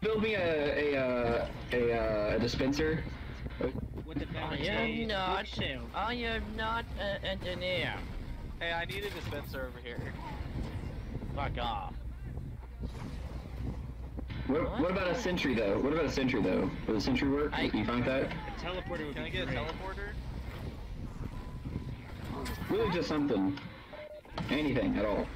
build me a a uh, a, uh, a dispenser? What the I penalty? am not. I am not an engineer. Hey, I need a dispenser over here. Fuck off. What, what about a sentry though? What about a sentry though? Will the sentry work? I- you find that? A teleporter would Can I be get a teleporter? Really just something. Anything at all.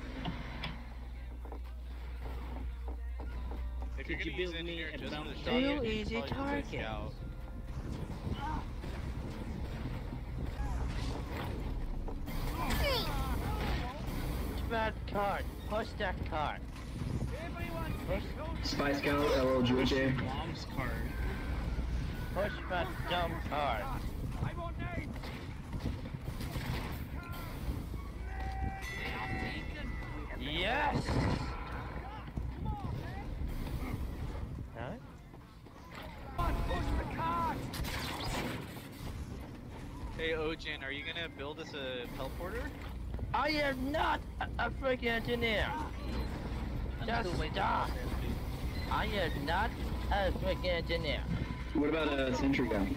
If you're Could you gonna use build me engineer a just for the bounty? Too you should easy probably use a target. scout. Push that cart. Push that cart. Push, Spy Scout, LLGJ. Bombs card. push that dumb cart. Yes! Huh? Hey, Ojin, are you gonna build us a teleporter? I am not a, a freaking engineer. Just stop. I am not a freaking engineer. What about a sentry gun?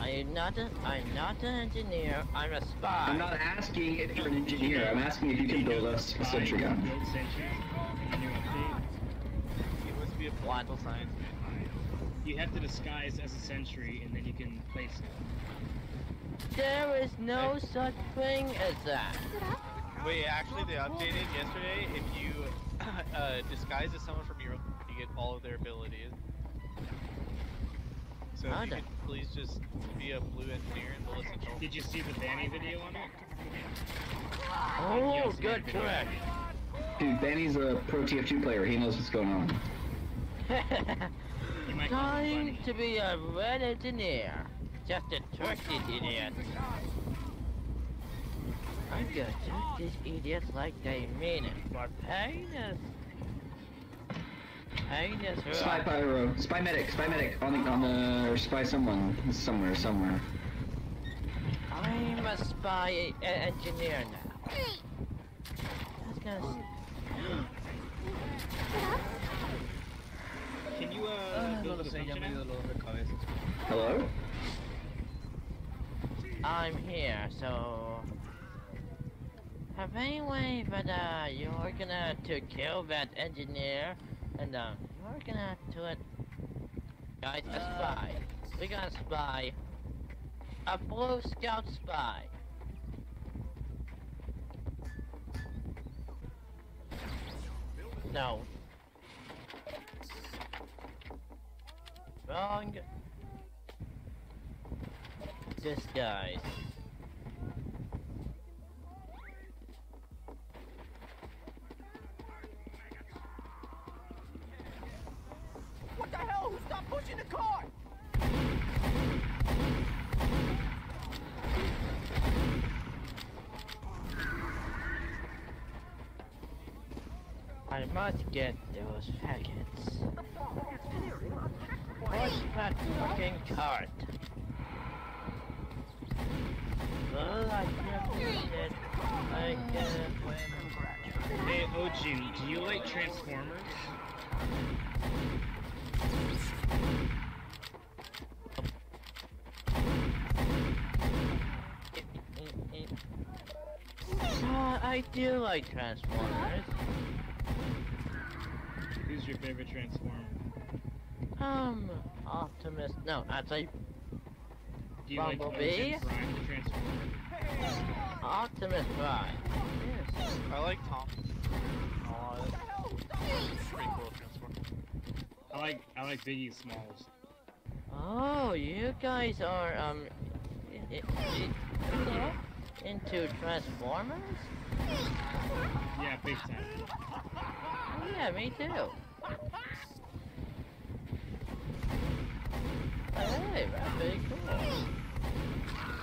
I am not a, I'm not an engineer. I'm a spy. I'm not asking if you're an engineer. I'm asking if you can build us a sentry gun. Build sentry. in your update. You must be a political science man. You have to disguise as a sentry and then you can place it. There is no such thing as that. Wait, actually, they updated yesterday. If you uh, disguise as someone from your own, you get all of their abilities. So if you Kinda. could please just be a blue engineer and build us a teleporter. Did you see the Danny video on it? Oh, Yes, good video. trick. Dude, Benny's a pro TF2 player. He knows what's going on. You might find it Time to be a red engineer. Just a trick idiot. I'm gonna trick these idiots like they mean it. For penis. Penis Spy. Pyro. Spy Medic. Spy Medic. On the, on the, or Spy someone. Somewhere, somewhere. I'm a spy e- engineer now. That's gonna. Can you uh build a function app? Hello? I'm here, so have any way that uh you're gonna to kill that engineer and um you're gonna to it guys a spy. We got a spy. A blue scout spy. No. Wrong. Disguise. What the hell? Who stopped pushing the cart? I must get those faggots. Push that fucking cart. Well, I can't read it. I can't win. Hey Ojin, do you like Transformers? Uh, I do like Transformers. Who's your favorite Transformer? Um, Optimus. No, actually, Do you like Bumblebee? Optimus Prime, the Transformer? Optimus Prime. Yes. I like Tom. Pretty cool transform. I like I like Biggie Smalls. Oh, you guys are um into Transformers? Yeah, big time. Oh, yeah, me too. Hey, that's pretty cool.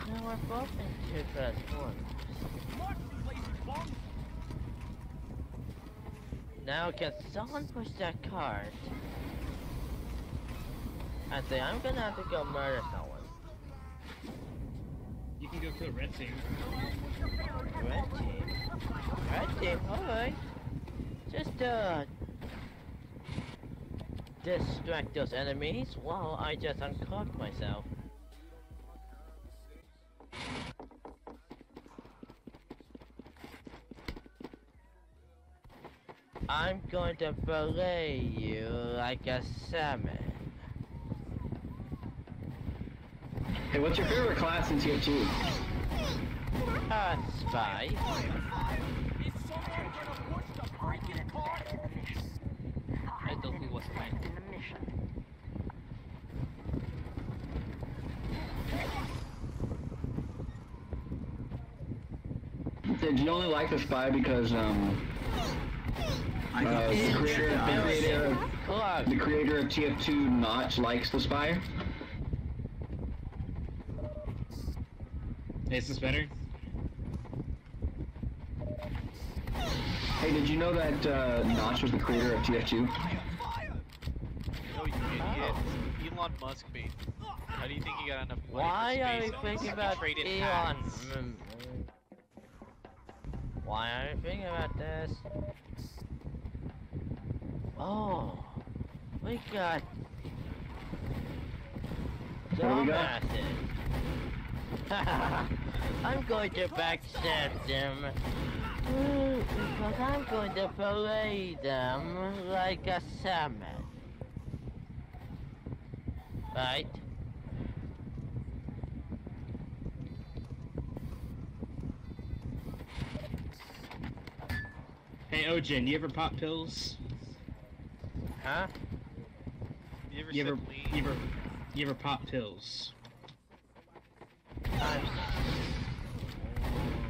Now we're both into Transformers. Now, can someone push that cart? I say I'm gonna have to go murder someone. You can go kill Red Team. Red team. Red team, alright. Just, uh... distract those enemies while I just uncork myself. I'm going to fillet you like a salmon. Hey, what's your favorite class in TF2? A spy. Is someone gonna push the freaking cart? I thought he was fine. in the mission. Did you only like the spy because um uh, the creator, the creator, of, the creator of TF2 Notch likes the spy? Is this better? Hey, did you know that uh, Notch was the creator of TF2? No, you idiot. Elon Musk made. How do you think he got enough money Why are we thinking He about traded Elon? Why are you thinking about this? Oh, we got What do we got? dumbasses. I'm going to backstab them. Because I'm going to fillet them like a salmon. Right? Hey, Ojin, you ever pop pills? Huh? You ever You ever, said lean? you ever, you ever pop pills? I'm...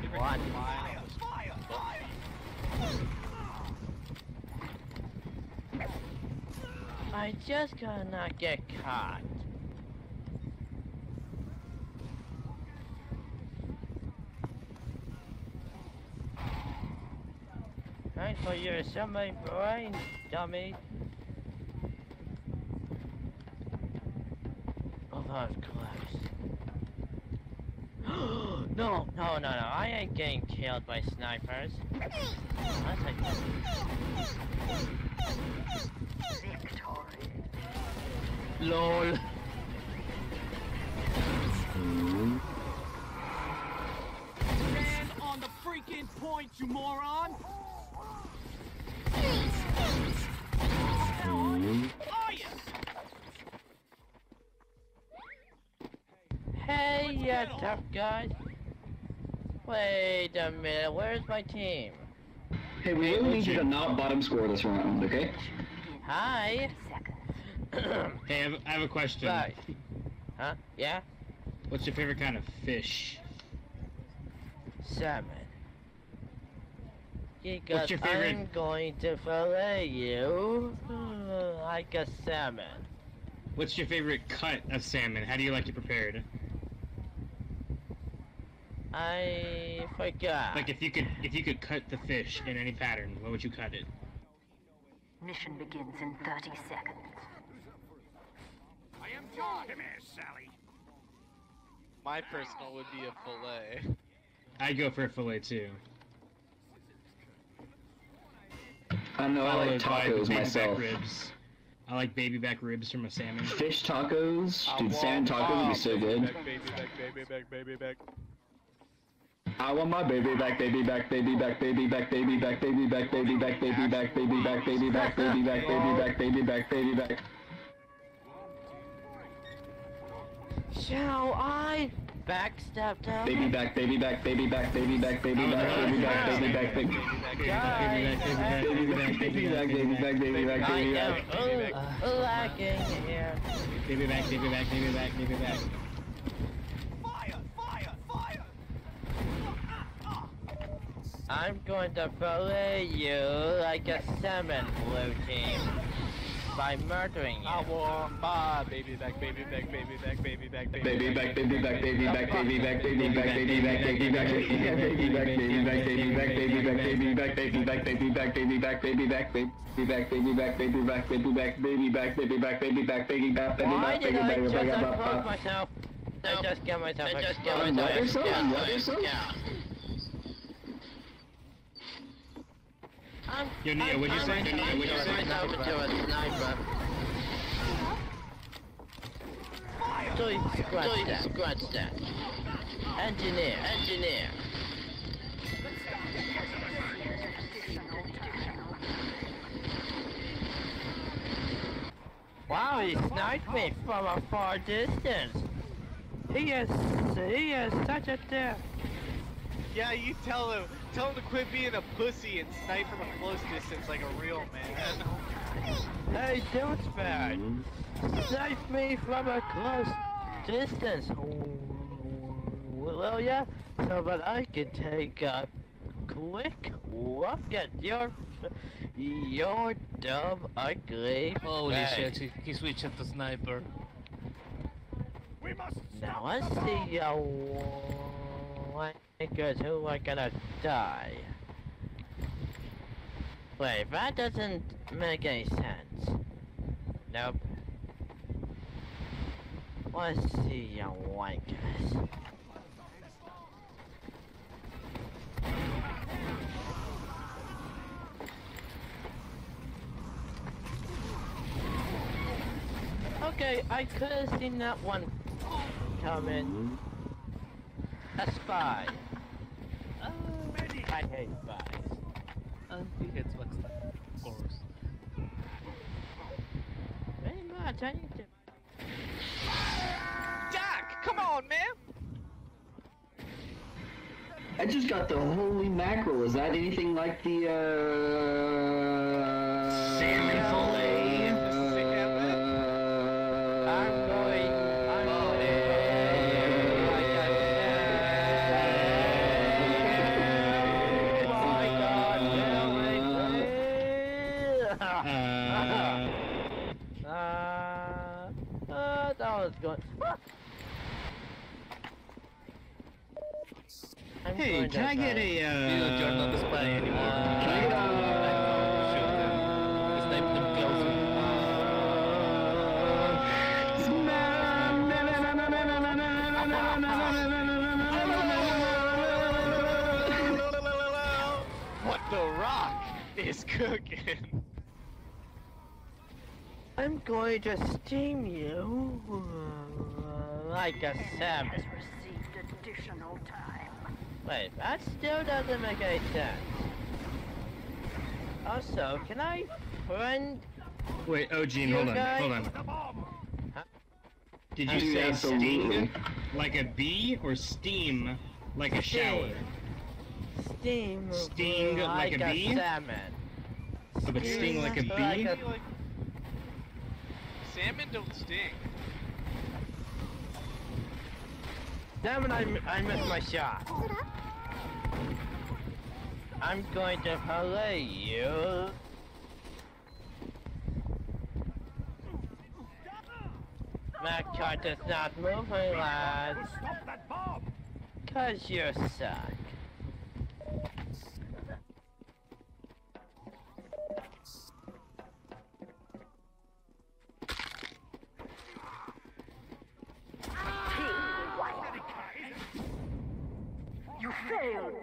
You ever What? lie on the Fire! Fire! I just gotta not get caught. For your semi brain, dummy. Oh, that was close. no, no, no, no, I ain't getting killed by snipers. Unless I Victory. LOL. Stand on the freaking point, you moron! Are you? Hey, you tough guys. Wait a minute, where's my team? Hey, we really need you to not bottom score this round, okay? Hi. Seconds. Hey, I have, I have a question. Right. Huh? Yeah? What's your favorite kind of fish? Salmon. Because your favorite- I'm going to fillet you uh, like a salmon. What's your favorite cut of salmon? How do you like it prepared? I forgot. Like if you could, if you could cut the fish in any pattern, what would you cut it? Mission begins in 30 seconds. I am John! Come here, Sally! My personal would be a fillet. I'd go for a fillet too. I know I like Followed by tacos baby myself. back ribs. I like baby back ribs from a salmon. Fish tacos? Dude, salmon tacos would be so baby good. Back, baby back, baby back, baby back. I want my baby back, baby back, baby back, baby back, baby back, baby back, baby back, baby back, baby back, baby back, baby back, baby back, baby back, baby back. Shall I backstab them? Baby back, baby back, baby back, baby back, baby back, baby back, baby back, baby Guys, baby back, baby back, baby back, baby back, I baby am back. uh, lagging here. Baby back, baby back, baby back, baby back. Fire! Fire! Fire! I'm going to fillet you like a salmon, blue team, by murdering you. I you. want my baby back, baby back, baby back, baby back, Baby back, baby back, baby back, baby back, baby back, baby back, baby back, baby back, baby back, Baby back, baby back, baby back, baby back, baby back, baby back, baby back, baby back, baby back, baby back, baby back, baby back, baby back, baby back, baby back, baby back, baby Why back, did baby I back, just baby unplug back. myself? I just get myself I just get Um, what yourself? What I'm, Yonia, would you I'm, say? Yonia, would you say? I'm over to a sniper. Doing squad squad stat. Engineer, engineer. Wow, he sniped me from a far distance. He is, he is such a dick. Yeah, you tell him. Tell him to quit being a pussy and snipe from a close distance like a real man. Hey, douchebag! Snipe me from a close distance, will ya? So that I can take a quick look at your, your dumb, ugly Holy face. shit, he, he switched to sniper. Now I see ya wankers who are gonna die. Wait, that doesn't make any sense. Nope. Let's see ya wankers. Okay, I could have seen that one coming. A spy. I hate spies. And he hits like that, of course. Very much, I need to... Jack, come on, man. I just got the holy mackerel. Is that anything like the uh that was. Ah! Hey, going can I get a, uh... You you're not the spy anymore. Uh, Can I get a- Snipe them closer. What the rock is cooking? I'm going to steam you uh, like a salmon. Received additional time. Wait, that still doesn't make any sense. Also, can I friend? Wait, oh, Gene, You hold on, guys- hold on. Huh? Did you Dude, say absolutely. sting like a bee or steam like a shower? Steam. Sting like a bee? salmon. Oh, but sting like a Like bee? a- Like, salmon don't sting. Damn it! I, I missed my shot. I'm going to fillet you. Cart is not moving, lads. Cause you suck. Failed.